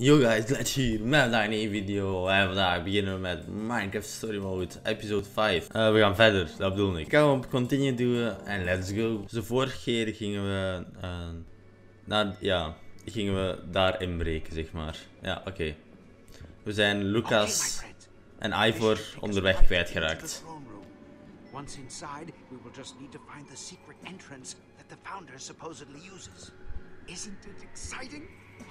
Yo guys, let's hier met een nieuwe video en vandaag beginnen we met Minecraft Story Mode episode 5. Eh, we gaan verder, dat bedoel ik. Ik ga hem op continue doen en let's go. Dus de vorige keer gingen we, uh, naar, ja, gingen we daar inbreken zeg maar. Ja, oké. We zijn Lucas en Ivor onderweg kwijtgeraakt. Once inside, we will just need to find the secret entrance that the founder supposedly uses. Isn't it exciting?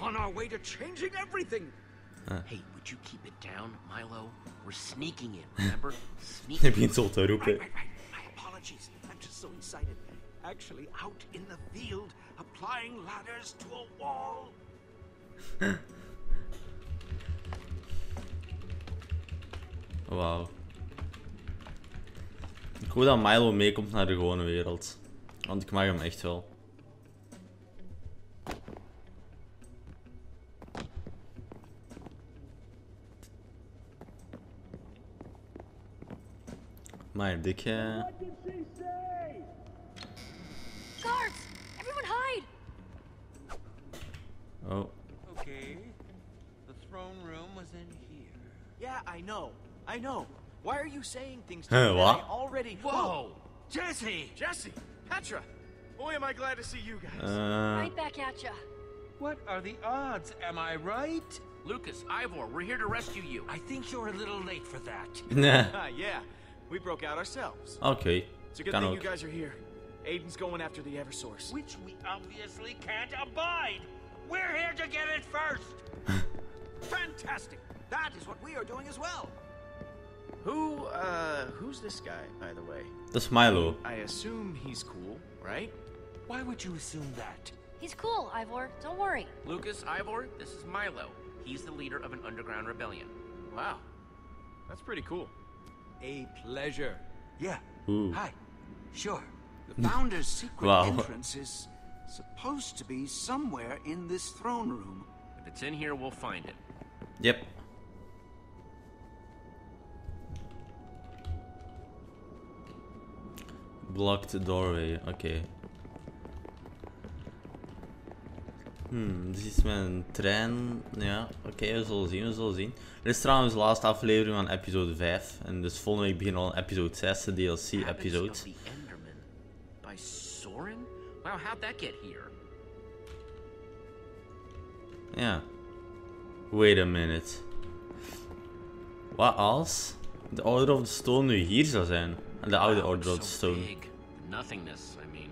On our way to changing everything! Hey, would you keep it down, Milo? We're sneaking in, remember? Sneaking. zo te roepen. Right, right, right. My apologies. I'm just so excited. Actually, out in the field, applying ladders to a wall. Wauw. Ik hoop dat Milo meekomt naar de gewone wereld. Want ik mag hem echt wel. Maar dikke... Guards! Everyone hide! Oh. Okay. The throne room was in here. Yeah, I know. I know. Why are you saying things to me what? I already Whoa! Jesse! Jesse! Petra! Boy, am I glad to see you guys. Uh, Right back at ya. What are the odds? Am I right? Lukas, Ivor, we're here to rescue you. I think you're a little late for that. nee. Ah, yeah. We broke out ourselves. Okay. It's a good Kan thing you guys are here. Aiden's going after the Eversource. Which we obviously can't abide. We're here to get it first. Fantastic! That is what we are doing as well. Who, uh, who's this guy, by the way? Dat is Milo. I assume he's cool, right? Why would you assume that? He's cool, Ivor. Don't worry. Lukas, Ivor, this is Milo. He's the leader of an underground rebellion. Wow. That's pretty cool. A pleasure. Yeah. Ooh. Hi. Sure. The Founder's secret Wow. entrance is supposed to be somewhere in this throne room. If it's in here, we'll find it. Yep. Blocked doorway, oké. Hmm, dit is met een trein. Ja, oké, we zullen zien, we zullen zien. Dit is trouwens de laatste aflevering van episode 5. En dus volgende week beginnen we al episode 6, de DLC-episode. By Soren? Wow, how'd that get here? Ja. Wait a minute. Wat als de Order of the Stone nu hier zou zijn? De oude Wow, Order of the Stone. Nothingness, I mean.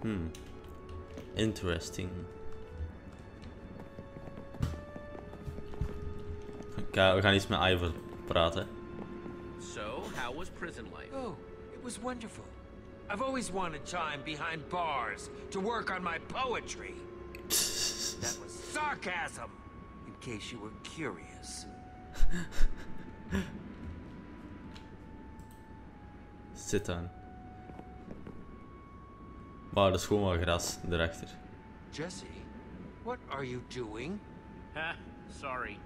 Hmm. Interesting. Oké, we gaan iets met Ivor praten. So, how was prison life? Oh, it was wonderful. I've always wanted time behind bars to work on my poetry. That was sarcasm, in case you were curious. Sit dan. Wauw, dat is gewoon wel gras erachter. Jesse, what are you doing? Ha, sorry.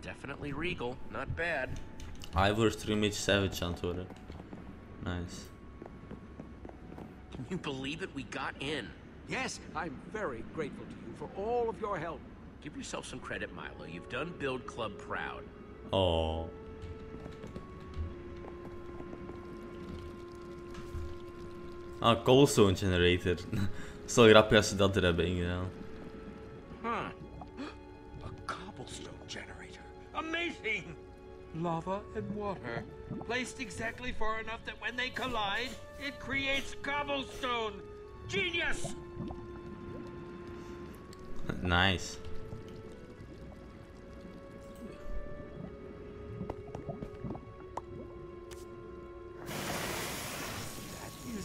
Definitely regal, not bad. Terug een beetje savage aan het worden. Nice. Can you believe it? We got in. Yes, I'm very grateful to you for all of your help. Give yourself some credit, Milo. You've done Build Club proud. Oh. Ah, cobblestone generator. Wel grappig als ze dat er hebben ingedaan. Huh. A cobblestone generator. Amazing! Lava and water. Placed exactly far enough that when they collide, it creates cobblestone. Genius! Nice.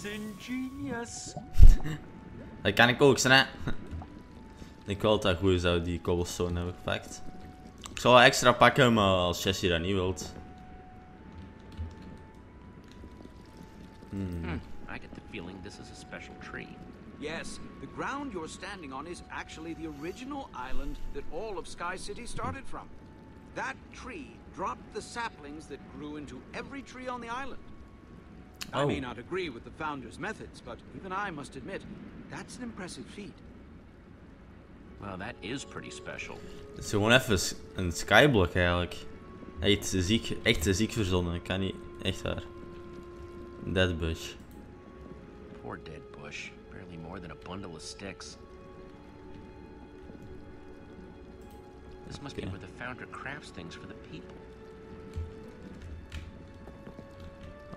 Is ingenious. Dat kan ik ook, hè? Ik wil dat dat goed we die cobblestone hebben gepakt. Ik zal wel extra pakken, maar als Jessie dat niet wilt. I get the feeling this is a special tree. Yes, the ground you're standing on is actually the original island that all of Sky City started from. That tree dropped the saplings that grew into every tree on the island. I may Oh. not agree with the Founder's methods, but even I must admit, that's an impressive feat. Well, that is pretty special. Het is gewoon even s- een skyblock eigenlijk. Echt ziek, echt ziek verzonnen. Ik kan niet, echt waar. Dead bush. Poor dead bush. Barely more than a bundle of sticks. This must be where the founder crafts things for the people.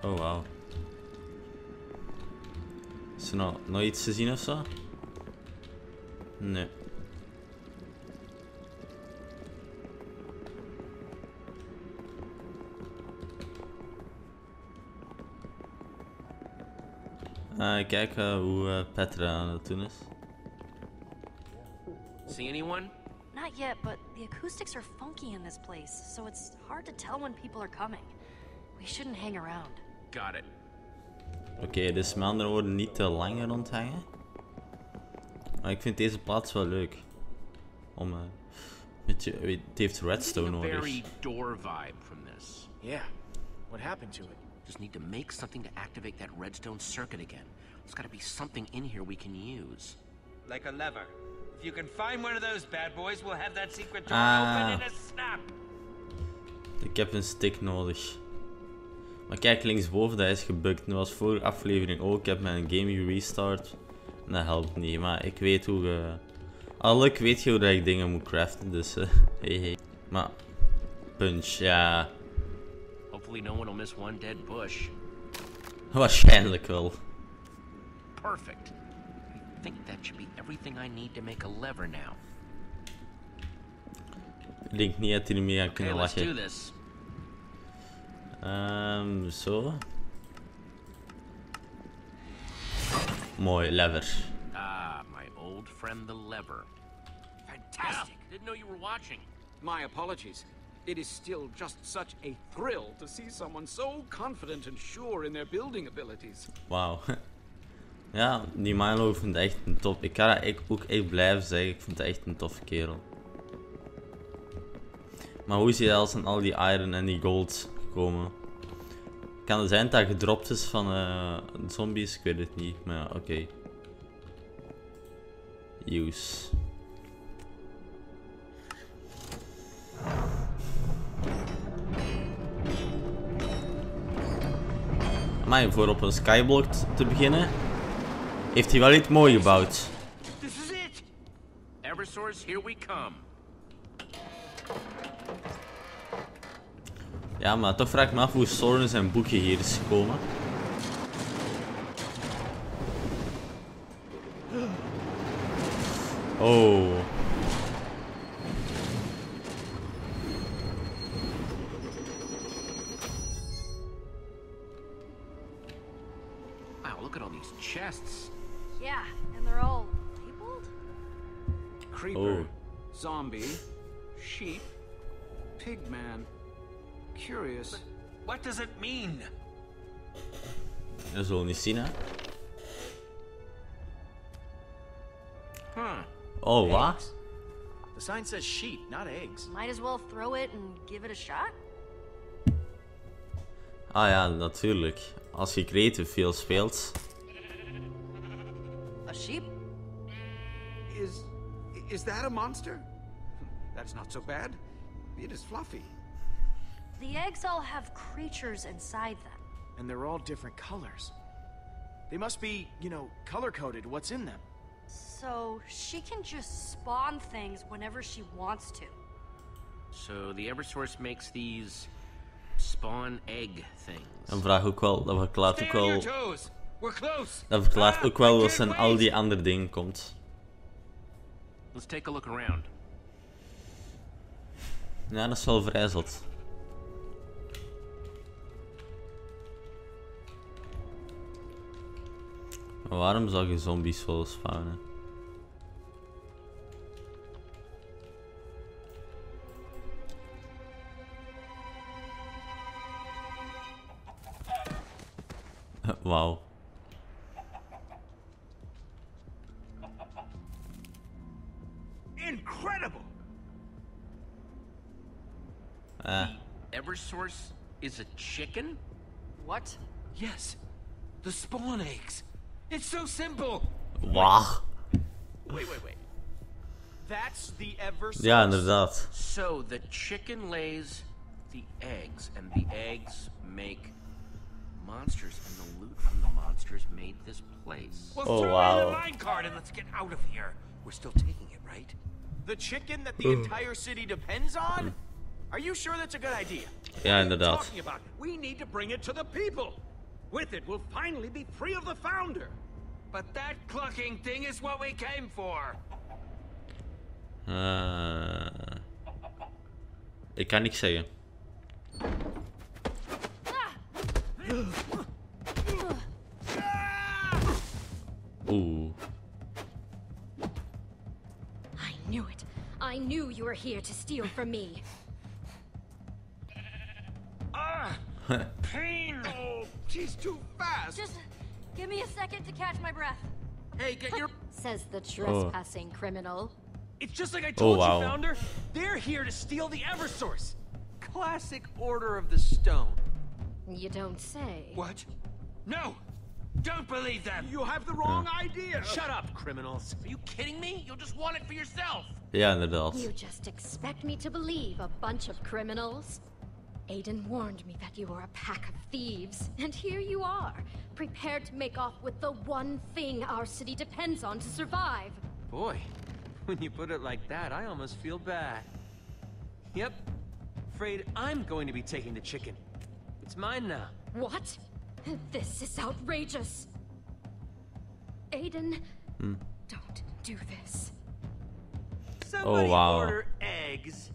Oh wauw. Is er nog, nog iets te zien of zo? Nee. Ah, kijk eh, hoe eh, Petra aan het doen is. See anyone? Not yet, but the acoustics are funky in this place, so it's hard to tell when people are coming. We shouldn't hang around. Got it. Oké, dus met andere woorden niet te lang rondhangen. Maar ik vind deze plaats wel leuk. Om, eh, weet je, weet- het heeft redstone nodig. door vibe from this. Yeah. What happened to it? Just need to make something to activate that redstone circuit again. There's gotta be something in here we can use. Like a lever. If you can find one of those bad boys, we'll have that secret door Ah. open in a snap. Ik heb een stick nodig. Maar kijk linksboven, dat is gebukt. Dat was vorige aflevering ook. Ik heb mijn game gerestart. En dat helpt niet. Maar ik weet hoe. Al ik weet je hoe dat ik dingen moet craften. Dus, eh hey hey. Maar... Punch, ja... Hopefully no one will miss one dead bush. Waarschijnlijk wel. Perfect. I think that should be everything I need to make a lever now. Ik denk niet dat die ermee Okay, kunnen lachen. Ehm, zo. Mooi, lever. Ah, my old friend the lever. Fantastic! Didn't know you were watching. My apologies. It is still just such a thrill to see someone so confident and sure in their building abilities. Wauw. Ja, die Milo vind ik echt een top. Ik ga dat ook echt blijven zeggen. Ik vind het echt een toffe kerel. Maar hoe is hij als aan al die iron en die gold Kan het zijn dat gedropt is van eh, zombies? Ik weet het niet. Maar oké. Use. Maar voor op een skyblock te beginnen, heeft hij wel iets mooi gebouwd. This is it! Eversource, here we. Ja, maar toch vraag ik me af hoe Soren zijn boekje hier is gekomen. Oh. Dat zullen we niet zien, hè? Huh. Oh, wat? Eggs. The sign says sheep, not eggs. Might as well throw it and give it a shot. Ah ja, natuurlijk. Als je creative veel speelt. A sheep? Is is that a monster? That's not so bad. It is fluffy. The eggs all have creatures inside them. And they're all different colors. They must be, you know, color coded what's in them. So she can just spawn things whenever she wants to. So the Eversource makes these spawn egg things. Dan vraag ook wel, dat verklaart ook Stay on wel, your toes. We're close. dat verklaart ook wel I wat zijn al die andere dingen komt. Let's take a look around. Ja, dat is wel vrij zot. Waarom zou je zombies willen spawnen? Wauw. Incredible! Ah, Eversource is a chicken? What? Yes. The spawn eggs. It's so simple. Wauw. Wait, wait, wait. That's the ever Ja, inderdaad. So the chicken lays the eggs, and the eggs make monsters, and the loot from the monsters made this place. Oh, well, Oh, throw wow. in the mine cart and let's get out of here. We're still taking it, right? The chicken that the entire city depends on? Are you sure that's a good idea? Yeah, inderdaad. Talking about we need to bring it to the people. With it, we'll finally be free of the founder. But that clucking thing is what we came for. Eh, ik kan niks zeggen. Oeh. I knew it. I knew you were here to steal from me. Ah! Pain! Oh, she's too fast. Just give me a second to catch my breath. Hey, get your. Says the trespassing oh. criminal. It's just like I oh, told wow. you, Founder. They're here to steal the Eversource. Classic Order of the Stone. You don't say. What? No! Don't believe them! You have the wrong idea. Shut up, criminals. Are you kidding me? You'll just want it for yourself. Ja, inderdaad. You just expect me to believe a bunch of criminals? Aiden warned me that you were a pack of thieves, and here you are, prepared to make off with the one thing our city depends on to survive. Boy, when you put it like that, I almost feel bad. Yep. Afraid I'm going to be taking the chicken. It's mine now. What? This is outrageous. Aiden, hmm. don't do this. Oh, Somebody wow. order eggs.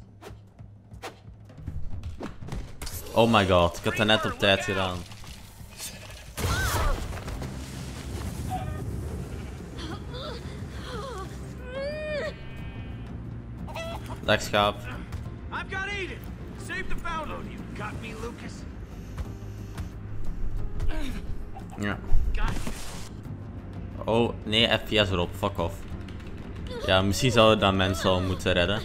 Oh my god, ik had dat net op tijd gedaan. Dag schaap. I've got Aiden. Save the Founder. You got me, Lucas. Ja. Oh, nee, FPS erop, fuck off. Ja, misschien zouden we dat mensen al moeten redden.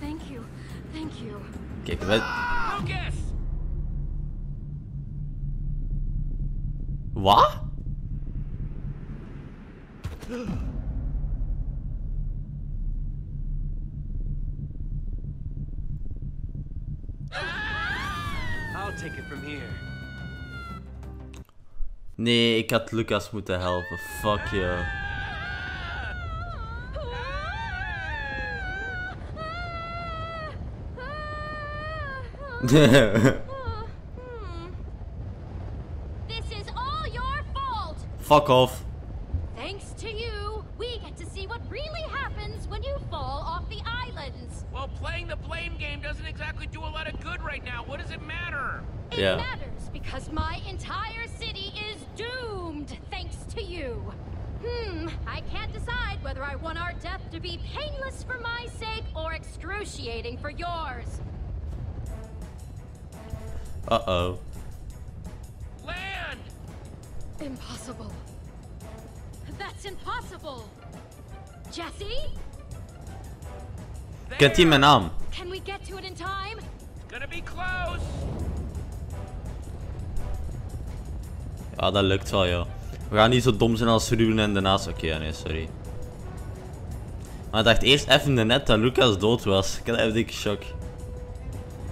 Thank you. Thank you. Kijk, we... Wat? I'll take it from here. Nee, ik had Lucas moeten helpen. Fuck you. This fuck off. Thanks to you, we get to see what really happens when you fall off the islands. Well, playing the blame game doesn't exactly do a lot of good right now. What does it matter? It Yeah. matters because my entire city is doomed thanks to you. Hmm, I can't decide whether I want our death to be painless for my sake or excruciating for yours. Uh-oh. Impossible. That's impossible. Jesse, Kent hij mijn naam? can we get to it in time? Gonna be close! Ja, dat lukt wel, joh. We gaan niet zo dom zijn als Ruben en daarnaast. Oké, ja, nee, sorry. Maar ik dacht eerst even net dat Lucas dood was. Ik had even dikke shock.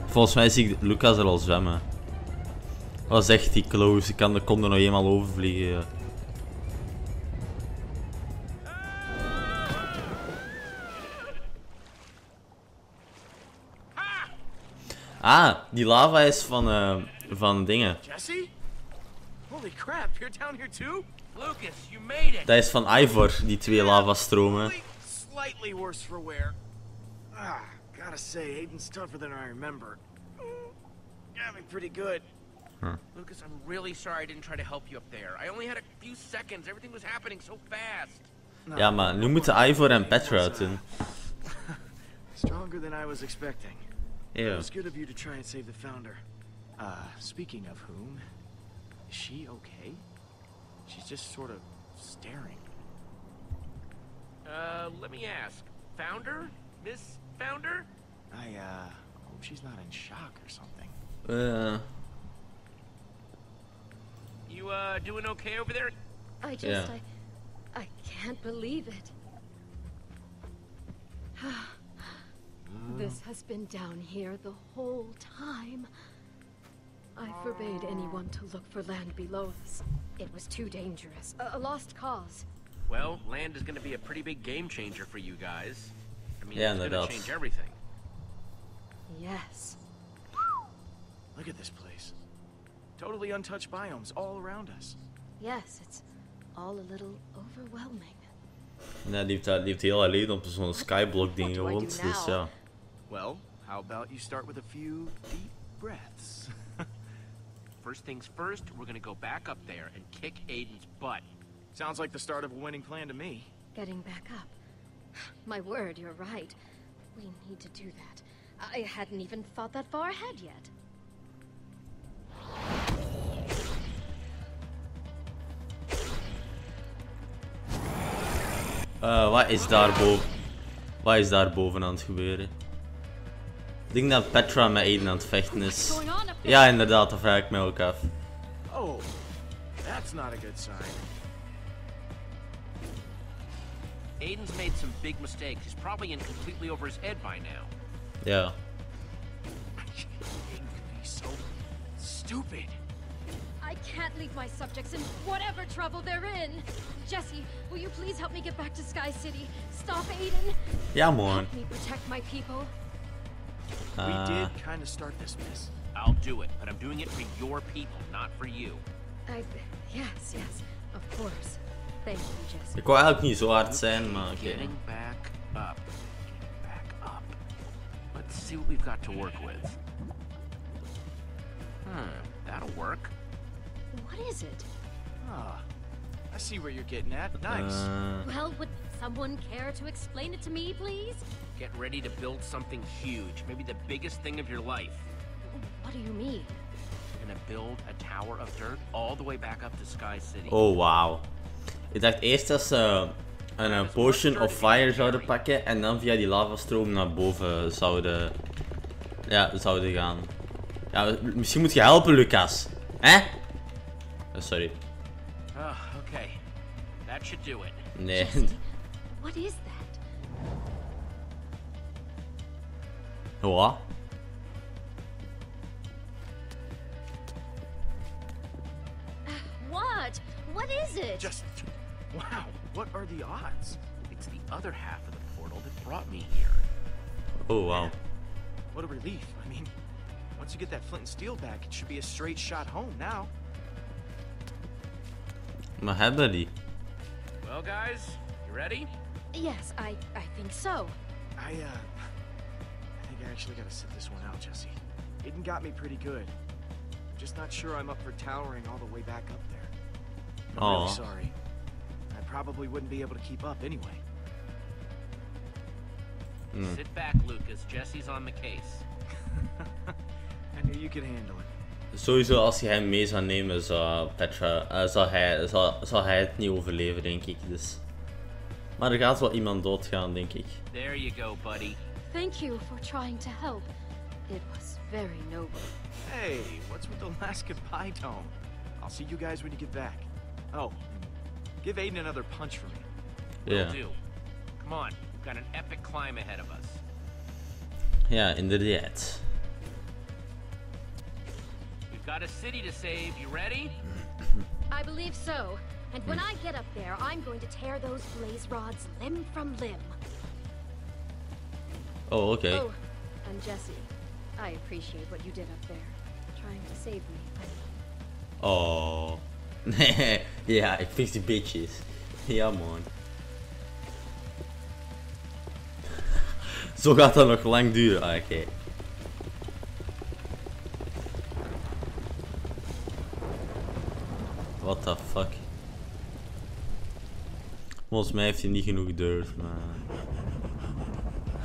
Volgens mij zie ik Lucas er al zwemmen. Dat was echt die close. Ik kan de kon er nog eenmaal overvliegen. ja. Ah, die lava is van, eh, van dingen. Jesse? Holy crap, you're down here too? Lucas, you made it! Dat is van Ivor, die twee lavastromen. Slightly worse for wear. Ah, gotta say, Aiden's tougher than I remember. Got me pretty good. Lukas, I'm really sorry I didn't try to help you up there. I only had a few seconds. Everything was happening so fast. Ja, maar nu moeten Ivor en Petra het doen. Stronger than I was expecting. Yeah. It Ja. was good of you to try and save the founder. Uh, speaking of whom, is she okay? She's just sort of staring. Uh, let me ask. Founder? Miss Founder? I, uh, hope she's not in shock or something. Eh, You, uh, doing okay over there? I just, Yeah. I, I can't believe it. this has been down here the whole time. I forbade anyone to look for land below us. It was too dangerous. A, a lost cause. Well, land is gonna be a pretty big game changer for you guys. I mean, Yeah, it's gonna change everything. Yes. Look at this place. Totally untouched biomes all around us. Yes, it's all a little overwhelming. Ja, die heeft, die heeft heel haar leven op zo'n skyblock ding What do I gewoond. Dus ja. Well, how about you start with a few deep breaths? First things first, we're gonna go back up there and kick Aiden's butt. Sounds like the start of a winning plan to me. Getting back up. My word, you're right. We need to do that. I hadn't even thought that far ahead yet. Eh, wat is daar boven? Wat is daar boven aan het gebeuren? Ik denk dat Petra met Aiden aan het vechten is. Ja, inderdaad, dat vraag ik me ook af. Oh, that's not a good sign. Aiden's made some big mistakes. He's probably in completely over his head by now. Ja. Aiden could be so stupid. I can't leave my subjects in whatever trouble they're in. Jesse, will you please help me get back to Sky City? Stop Aiden. Ja, man. Help me protect my people. we Uh, did kind of start this mess. I'll do it, but I'm doing it for your people, not for you. I. Yes, yes, of course. Thank you, Jesse. ik wou eigenlijk niet zo hard zijn, maar oké. Getting back up. Getting back up. Let's see what we've got to work with. Hmm, that'll work. What is it? Ah, I see where you're getting at. Nice. Eh, Well, would someone care to explain it to me, please? Get ready to build something huge, maybe the biggest thing of your life. What do you mean? We're gonna build a tower of dirt all the way back up to Sky City. oh, wauw. Ik dacht eerst dat ze een eh, potion of fire zouden pakken en dan via die lavastroom naar boven zouden, ja, zouden gaan. Ja, misschien moet je helpen, Lucas. Hè? Eh, sorry. Ah, okay. That should do it. Nee. Jesse, what is that? Wat? What? What is it? Just, wow, what are the odds? It's the other half of the portal that brought me here. Oh, wow. What a relief. I mean, once you get that flint and steel back, it should be a straight shot home now. Maar hebben die? Well, guys, you ready? Yes, I I think so. I, uh, I think I actually gotta sit this one out, Jesse. Aiden got me pretty good. I'm just not sure I'm up for towering all the way back up there. I'm Aw. really sorry. I probably wouldn't be able to keep up anyway. Sit back, Lukas. Jesse's on the case. I knew you could handle it. Sowieso, als je hem mee zou nemen, zou Petra, eh, zou, hij, zou, zou hij het niet overleven, denk ik. Dus. Maar er gaat wel iemand doodgaan, denk ik. There you go, buddy. Thank you for trying to help. It was very noble. Hey, what's with the last goodbye tone? I'll see you guys when you get back. Oh, give Aiden another punch for me. Will Ja, do. Come on, we've got an epic climb ahead of us. ja inderdaad. We've got a city to save. You ready? I believe so. And when I get up there, I'm going to tear those blaze rods limb from limb. Oh, okay. Oh, and Jesse, I appreciate what you did up there, trying to save me. Oh. yeah, ja, ik fix die bitches. Yeah, man. Zo gaat dat nog lang duren. Ah, oké. What the fuck? Volgens mij heeft hij niet genoeg durf, maar...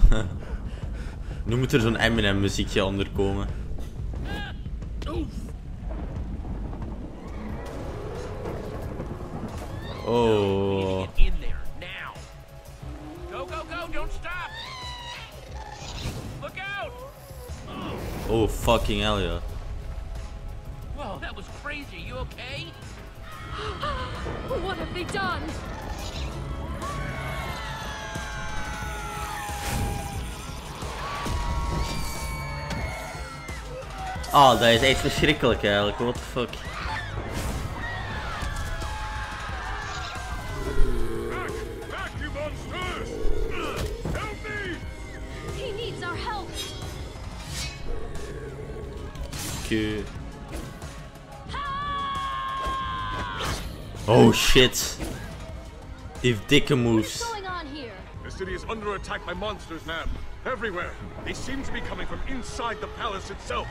nu moet er zo'n Eminem muziekje onder komen. Oh. Get in there now. Dat is echt verschrikkelijk eigenlijk. What the fuck. Back, you monsters! Help me! He needs our help. Q. Oh shit. Die heeft dikke moves. What's going on here? The city is under attack by monsters, Nam. Everywhere. They seem to be coming from inside the palace itself.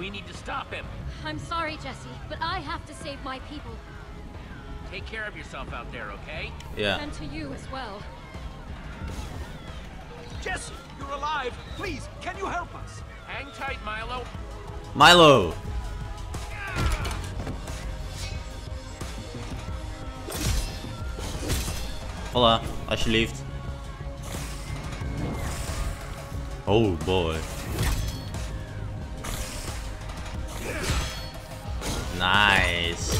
We need to stop him. I'm sorry, Jesse, but I have to save my people. Take care of yourself out there, okay? Ja. And to you as well. Jesse, you're alive. Please, can you help us? Hang tight, Milo. Milo. Hola, alsjeblieft. Oh boy. Nice.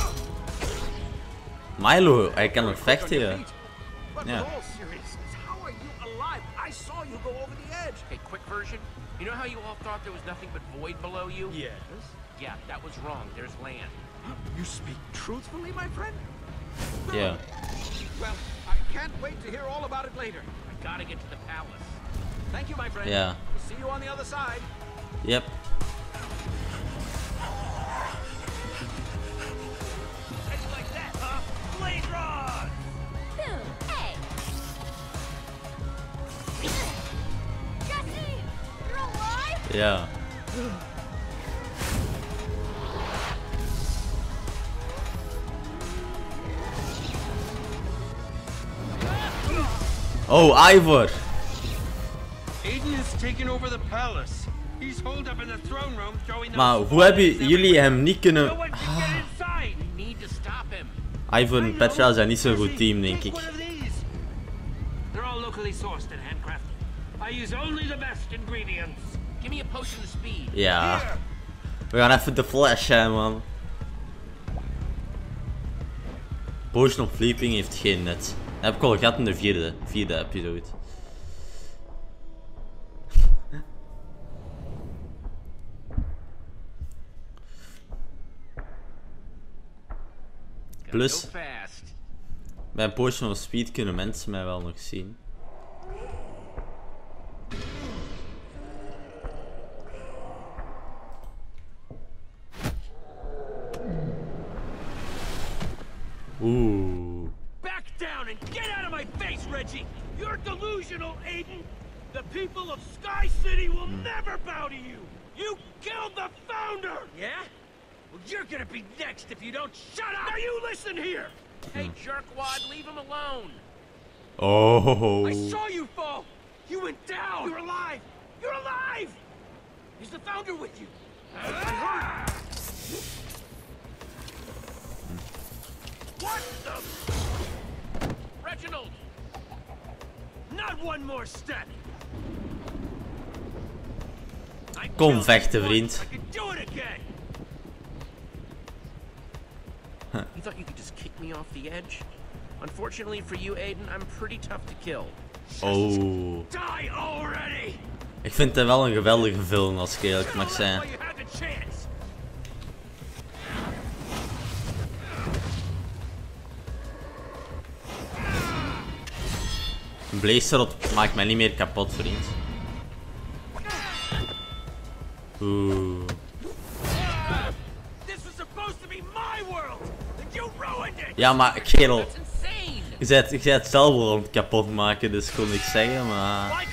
Milo, hij kan ook vechten hier. But Yeah. in all seriousness, how are you alive? I saw you go over the edge. Okay, quick version. You know how you all thought there was nothing but void below you? Yes? Yeah, that was wrong. There's land. You speak truthfully, my friend? Yeah. Well, I can't wait to hear all about it later. I gotta get to the palace. Thank you, my friend. Ja. We'll see you on the other side. Yep. Ja. Oh, Ivor. Aiden has taken over the palace. He's holed up in the throne room throwing Maar hoe hebben jullie hem niet kunnen... Him. Ivor en Petra zijn niet zo'n goed team, denk ik. Speed. Ja. We gaan even de flash zijn, man. Potion of heeft geen net. Dat heb ik al gehad in de vierde, vierde episode. Plus-. Bij een Potion of Speed kunnen mensen mij wel nog zien. Reggie! You're delusional, Aiden! The people of Sky City will hmm. never bow to you! You killed the founder! Yeah? Well, you're gonna be next if you don't shut up! Now you listen here! Hey, hmm. jerkwad, leave him alone. Oh. I saw you fall! You went down! You're alive! You're alive! Is the founder with you? I heard! What the? Reginald! Not one more step! Kom vechten, vriend. You thought you could just kick me off the edge? Unfortunately for you, Aiden, I'm pretty tough to kill. Oh. Die already! Ik vind het wel een geweldige film als ik eerlijk mag zijn. Een Blaze Rod maakt mij niet meer kapot, vriend. Oeh. This was supposed to be my world! And you ruined it! Ja, maar kerel, That's insane! je bent, je bent zelf wel aan het kapot maken, dus kon ik zeggen, maar...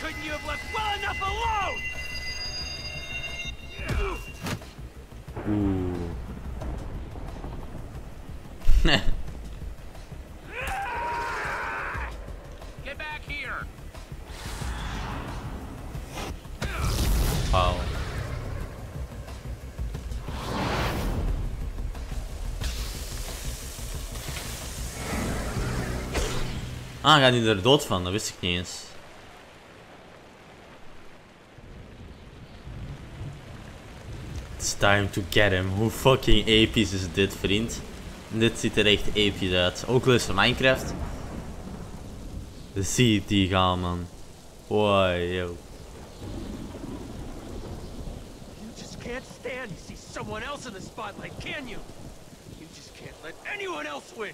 Ah, gaat hij er dood van? Dat wist ik niet eens. Is time to get him. Hoe fucking episch is dit, vriend? Dit ziet er echt episch uit. Ook wel eens van Minecraft. Zie die gaan, man. Wow, yo. You just can't stand to see someone else in the spotlight, can you? You just can't let anyone else win.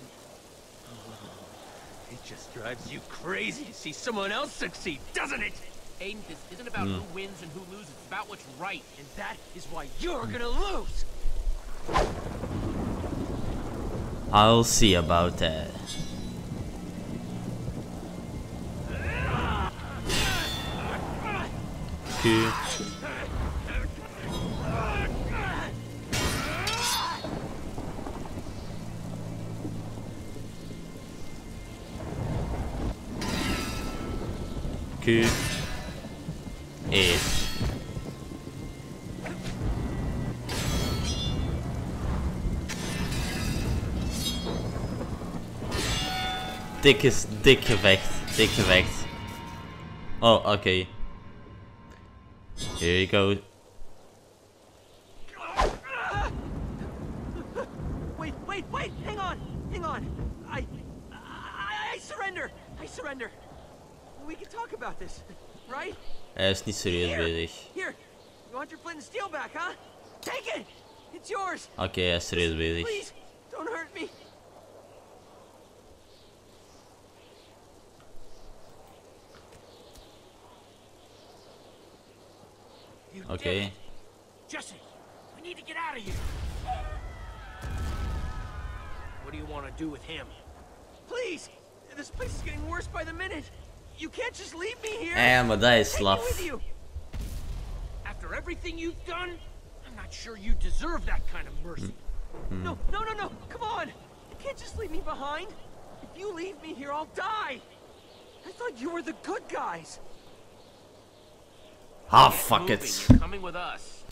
It just drives you crazy to see someone else succeed, doesn't it? Aiden, this isn't about Hmm. who wins and who loses. It's about what's right. And that is why you're gonna lose. I'll see about that. Q. E. Dik is dik gevecht. Dik gevecht. Oh, oké. Here you go. Wait, wait, wait! Hang on, hang on. I, I, I surrender. I surrender. We can talk about this, right? Hij is niet serieus Here, bezig. here. You want your flint and steel back, huh? Take it. It's yours. Oké, hij is serieus bezig. Please, don't hurt me. You Oké. did it. Jesse, we need to get out of here. What do you want to do with him? Please, this place is getting worse by the minute. You can't just leave me here. Maar dat is Take me with you. After everything you've done, I'm not sure you deserve that kind of mercy. No, no, no, no. Come on. You can't just leave me behind. If you leave me here, I'll die. I thought you were the good guys. Ah, Get fuck it. You're coming with us.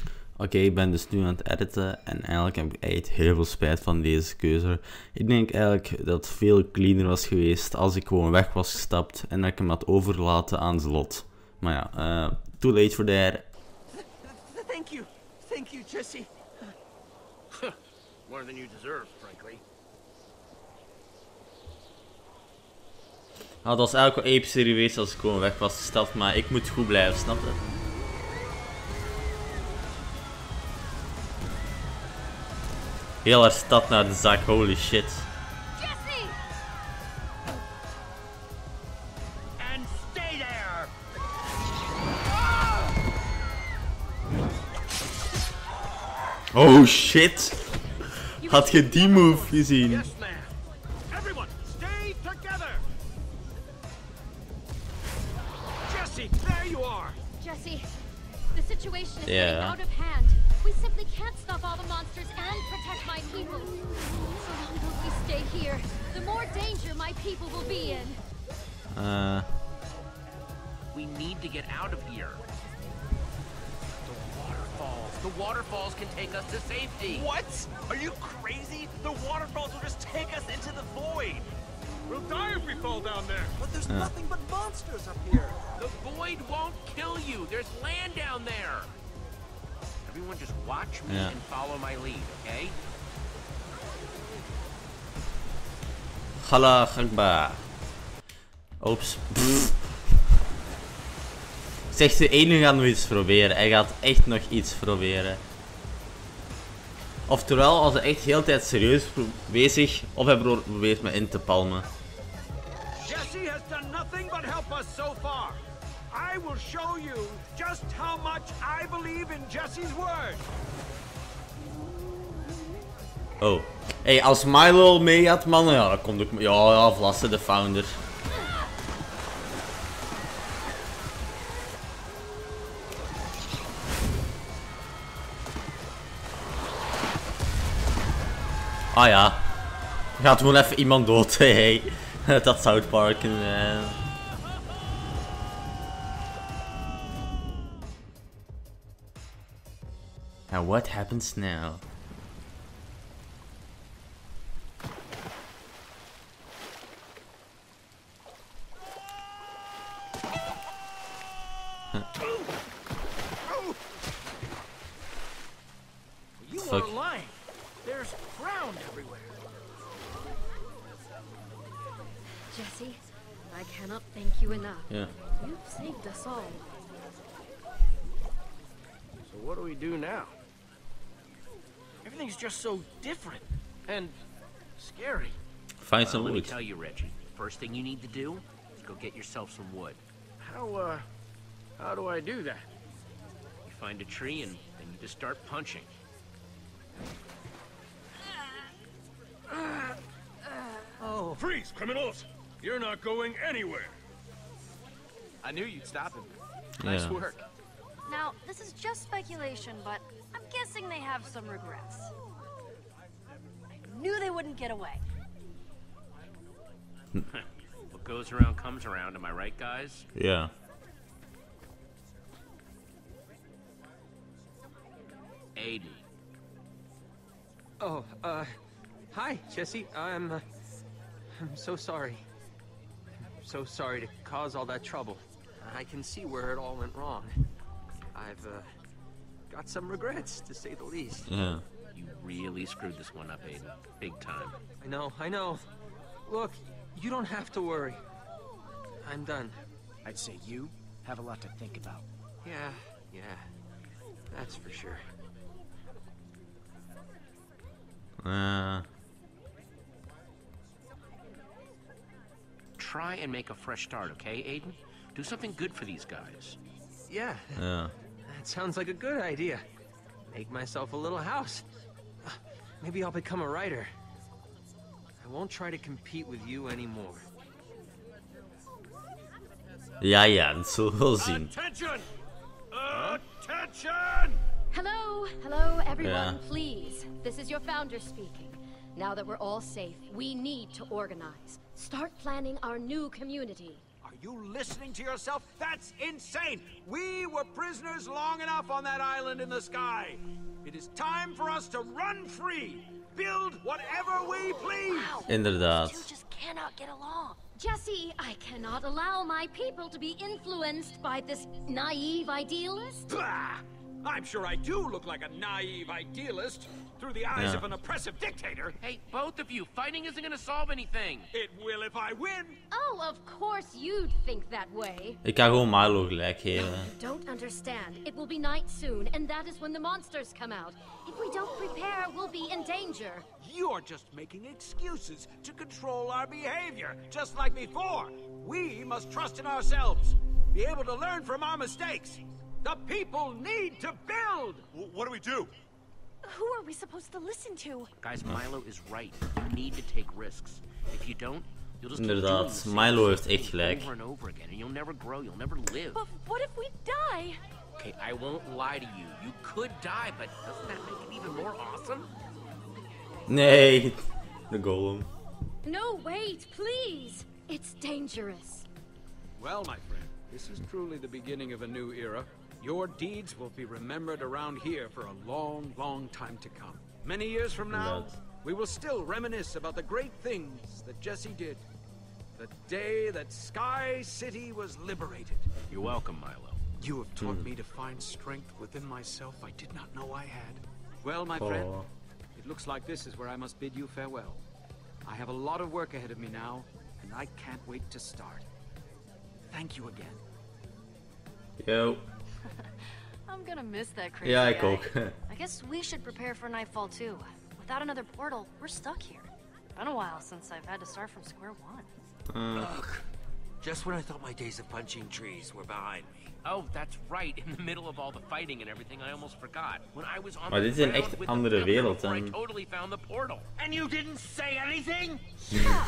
Oké, ik ben dus nu aan het editen en eigenlijk heb ik echt heel veel spijt van deze keuze. Ik denk eigenlijk dat het veel cleaner was geweest als ik gewoon weg was gestapt en dat ik hem had overlaten aan zijn lot. Maar ja, eh, too late for that. Th- Thank you. Thank you, Jesse. More than you deserve, frankly. Nou, dat was eigenlijk wel geweest als ik gewoon weg was gestapt, maar ik moet goed blijven, snap je? Heel haar stad naar de zak, holy shit. Jesse! And stay there! Oh shit! Had je die move gezien? Hala Akbar. Oeps. Zegt één, nu gaan we iets proberen. Hij gaat echt nog iets proberen. Oftewel, als hij echt heel de tijd serieus bezig, of hij pro- probeert me in te palmen. Jesse has done nothing but help us so far. I will show you just how much I believe in Jesse's word. Oh. Hey, als Milo al meegaat, man, ja, dan komt ook... Ja, ja, Vlasse, de founder. Ah ja. Gaat gewoon even iemand dood, hey. Dat South Park. eh. Now what happens now? Just ground everywhere. Jesse, I cannot thank you enough. Ja. You've saved us all. So what do we do now? Everything's just so different and scary. Find Uh, some let me tell you, Reggie. First thing you need to do is go get yourself some wood. How, uh, how do I do that? You find a tree and then you just start punching. Oh. Freeze, criminals! You're not going anywhere. I knew you'd stop him. Nice work. Now, this is just speculation, but I'm guessing they have some regrets. I knew they wouldn't get away. What goes around comes around, am I right, guys? Yeah. Aiden. Oh, uh, hi, Jesse. I'm, uh, I'm so sorry. I'm so sorry to cause all that trouble. I can see where it all went wrong. I've, uh, got some regrets, to say the least. Ja. You really screwed this one up, Aiden. Big time. I know, I know. Look, you don't have to worry. I'm done. I'd say you have a lot to think about. Yeah, yeah. That's for sure. Uh, Try and make a fresh start, okay, Aiden? Do something good for these guys. Yeah, ja. that sounds like a good idea. Make myself a little house. Ah, Maybe I'll become a writer. I won't try to compete with you anymore. Ja, ja, dat zullen we wel zien. Attention! Attention! Hello, hello, everyone, Yeah. please. This is your founder speaking. Now that we're all safe, we need to organize. Start planning our new community. Are you listening to yourself? That's insane! We were prisoners long enough on that island in the sky. It is time for us to run free. Build whatever we please. Wow. Inderdaad. You just cannot get along. Jesse, I cannot allow my people to be influenced by this naive idealist. Bah! I'm sure I do look like a naive idealist through the eyes Yeah. of an oppressive dictator. Hey, both of you, fighting isn't gonna solve anything. It will if I win. Oh, of course you'd think that way. Ik kan gewoon Milo gelijk geven. Uh, don't understand. It will be night soon, and that is when the monsters come out. If we don't prepare, we'll be in danger. You're just making excuses to control our behavior, just like before. We must trust in ourselves, be able to learn from our mistakes. The people need to build. what do we do? Who are we supposed to listen to? Guys, Milo is right. You need to take risks. If you don't, you'll just keep doing Inderdaad, Milo heeft thing echt gelijk. Over and over again, and you'll never grow. You'll never live. But what if we die? Okay, I won't lie to you. You could die, but doesn't that make it even more awesome? Nee, the golem. No, wait, please. It's dangerous. Well, my friend, this is truly the beginning of a new era. Your deeds will be remembered around here for a long, long time to come. Many years from now, Inderdaad. we will still reminisce about the great things that Jesse did. The day that Sky City was liberated. You're welcome, Milo. You have taught hmm. me to find strength within myself I did not know I had. Well, my friend, Oh. it looks like this is where I must bid you farewell. I have a lot of work ahead of me now, and I can't wait to start. Thank you again. Yo. I'm gonna miss that crazy Ja, ik guy. I guess we should prepare for nightfall too. Without another portal, we're stuck here. Been a while since I've had to start from square one. Uh, Just when I thought my days of punching trees were behind me. Oh, that's right. In the middle of all the fighting and everything, I almost forgot. When I was on Maar the dit is een ground echt with the andere wereld before I totally found the portal. And you didn't say anything? Yeah,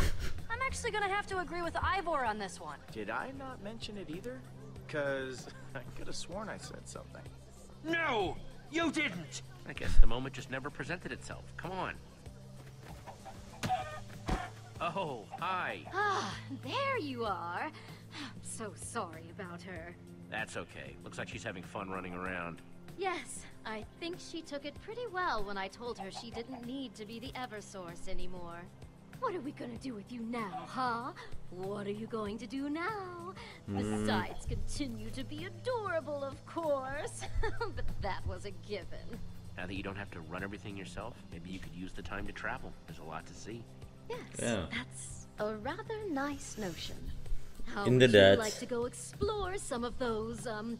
I'm actually gonna have to agree with Ivor on this one. Did I not mention it either? Cause I could have sworn I said something. No, you didn't. I guess the moment just never presented itself. Come on. Oh, hi. Ah, there you are. I'm so sorry about her. That's okay. Looks like she's having fun running around. Yes, I think she took it pretty well when I told her she didn't need to be the Eversource anymore. What are we gonna do with you now, huh? What are you going to do now? Besides, continue to be adorable, of course. but that was a given. Now that you don't have to run everything yourself, maybe you could use the time to travel. There's a lot to see. Yes, Yeah. that's a rather nice notion. How Inderdaad. would you like to go explore some of those, um,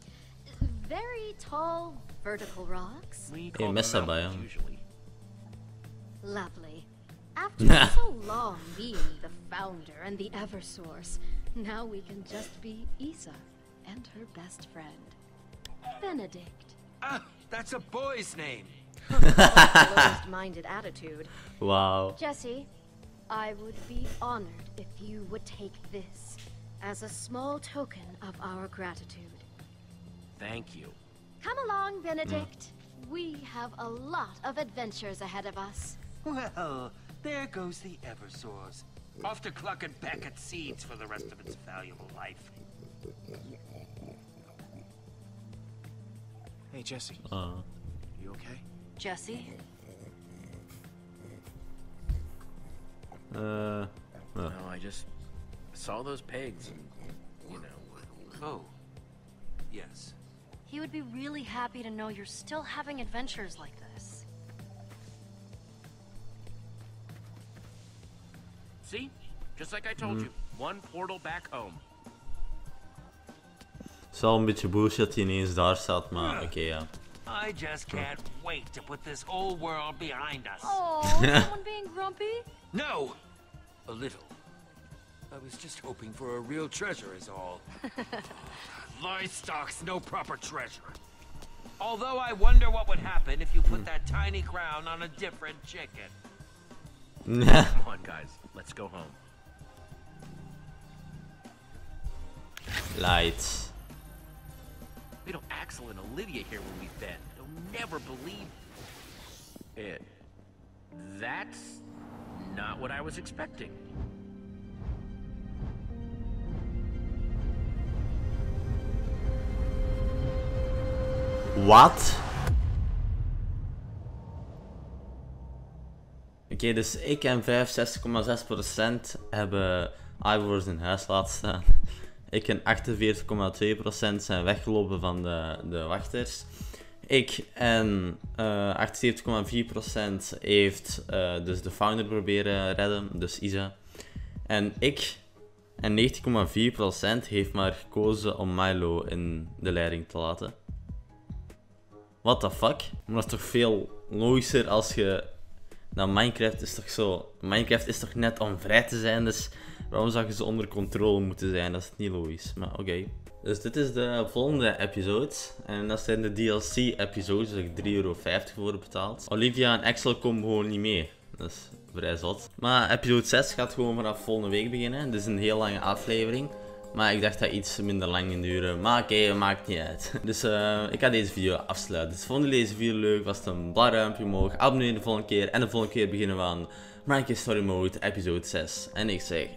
very tall vertical rocks? We Hey, call them mesa mountains usually. Lovely. After so long being the founder and the Eversource, now we can just be Isa and her best friend, Benedict. Ah, that's a boy's name. Closed-minded attitude. Wauw. Jesse, I would be honored if you would take this as a small token of our gratitude. Thank you. Come along, Benedict. We have a lot of adventures ahead of us. Well, there goes the Eversource. Off to clucking back at seeds for the rest of its valuable life. Hey, Jesse, Ah. you okay? Jesse? Eh, ja. No, I just saw those pigs and, you know. Oh, yes. He would be really happy to know you're still having adventures like this. See? Just like I told mm-hmm. you. One portal back home. Het is wel een beetje bullshit dat hij ineens daar staat, maar oké ja. I just can't wait to put this old world behind us. Oh, someone being grumpy? No! A little. I was just hoping for a real treasure is all. Livestock's no proper treasure. Although I wonder what would happen if you put hmm. that tiny crown on a different chicken. Come on, guys. Let's go home. Lights. We don't Axel and Olivia here when we've been. They'll never believe it. That's not what I was expecting. Wat? Oké, dus ik en 65,6% hebben Ivor in huis laten staan. Ik en 48,2% zijn weggelopen van de, de wachters. Ik en eh 78,4% heeft eh, dus de founder proberen redden, dus Isa. En ik en 90,4% heeft maar gekozen om Milo in de leiding te laten. What the fuck? Maar dat is toch veel logischer als je... Nou, Minecraft is toch zo... Minecraft is toch net om vrij te zijn, dus waarom zou je ze onder controle moeten zijn? Dat is niet logisch, maar oké. Dus dit is de volgende episode. En dat zijn de DLC-episodes, dus ik 3,50 euro voor betaald. Olivia en Axel komen gewoon niet mee. Dat is vrij zot. Maar episode 6 gaat gewoon vanaf volgende week beginnen. Dit is een heel lange aflevering. Maar ik dacht dat iets minder lang ging duren. Maar oké, maakt niet uit. Dus eh, ik ga deze video afsluiten. Dus vonden jullie deze video leuk? Was het een blauw duimpje omhoog? Abonneer de volgende keer. En de volgende keer beginnen we aan Minecraft Story Mode episode 6. En ik zeg